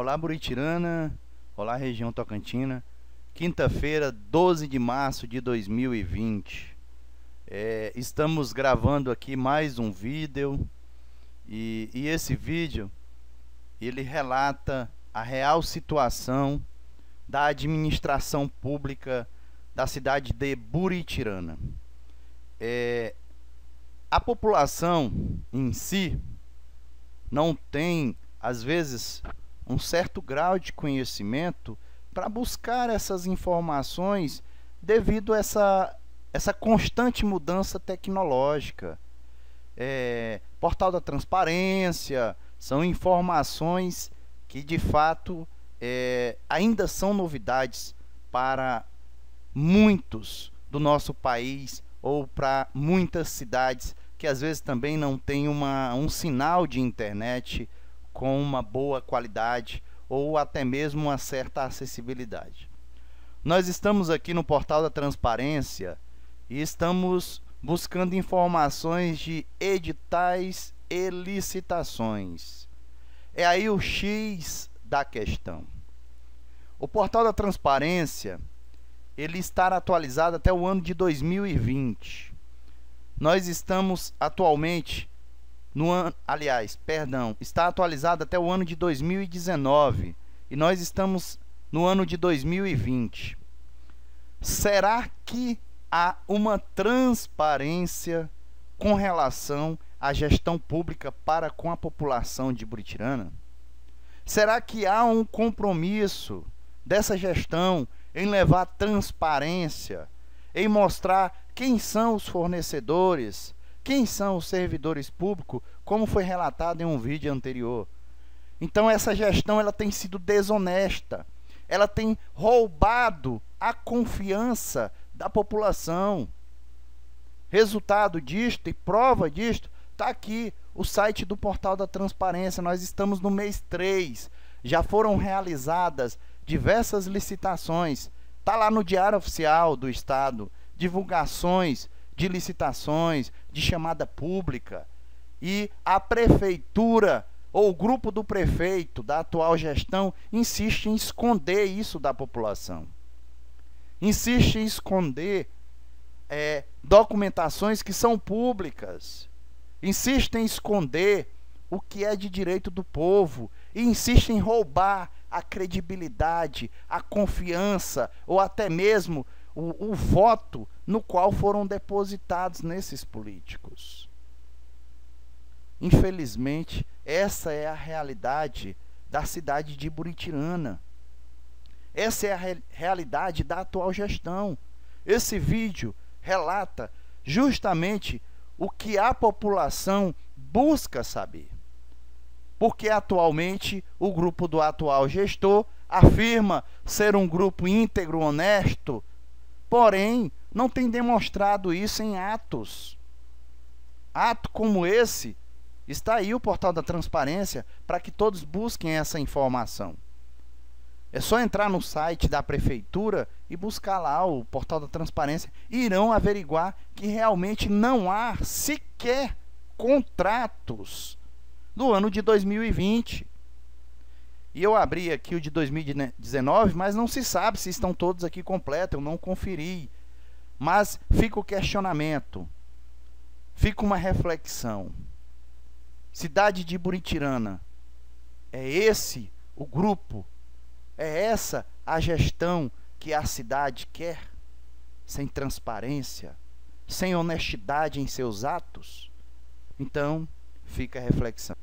Olá Buritirana, olá região Tocantina. Quinta-feira, 12 de março de 2020. É, estamos gravando aqui mais um vídeo e, e esse vídeo ele relata a real situação da administração pública da cidade de Buritirana. É, a população em si não tem, às vezes, um certo grau de conhecimento para buscar essas informações devido a essa, essa constante mudança tecnológica. É, portal da transparência são informações que de fato é, ainda são novidades para muitos do nosso país ou para muitas cidades que às vezes também não tem uma, um sinal de internet com uma boa qualidade ou até mesmo uma certa acessibilidade. Nós estamos aqui no portal da transparência e estamos buscando informações de editais e licitações. É aí o X da questão. O portal da transparência ele está atualizado até o ano de 2020. Nós estamos atualmente no ano, aliás, perdão, está atualizado até o ano de 2019 e nós estamos no ano de 2020. Será que há uma transparência com relação à gestão pública para com a população de Buritirana? Será que há um compromisso dessa gestão em levar transparência, em mostrar quem são os fornecedores, quem são os servidores públicos, como foi relatado em um vídeo anterior. Então essa gestão ela tem sido desonesta. Ela tem roubado a confiança da população. Resultado disto e prova disto está aqui o site do Portal da Transparência. Nós estamos no mês 3. Já foram realizadas diversas licitações. Está lá no Diário Oficial do Estado divulgações de licitações, de chamada pública. E a prefeitura ou o grupo do prefeito da atual gestão insiste em esconder isso da população. Insiste em esconder é, documentações que são públicas. Insiste em esconder o que é de direito do povo e insiste em roubar a credibilidade, a confiança ou até mesmo o, o voto no qual foram depositados nesses políticos. Infelizmente, essa é a realidade da cidade de Buritirana. Essa é a re realidade da atual gestão. Esse vídeo relata justamente o que a população busca saber. Porque atualmente o grupo do atual gestor afirma ser um grupo íntegro, honesto, porém não tem demonstrado isso em atos. Ato como esse, está aí o portal da transparência para que todos busquem essa informação. É só entrar no site da prefeitura e buscar lá o portal da transparência. Irão averiguar que realmente não há sequer contratos do ano de 2020. E eu abri aqui o de 2019, mas não se sabe se estão todos aqui completos, eu não conferi. Mas fica o questionamento, fica uma reflexão. Cidade de Buritirana, é esse o grupo, é essa a gestão que a cidade quer? Sem transparência, sem honestidade em seus atos? Então, fica a reflexão.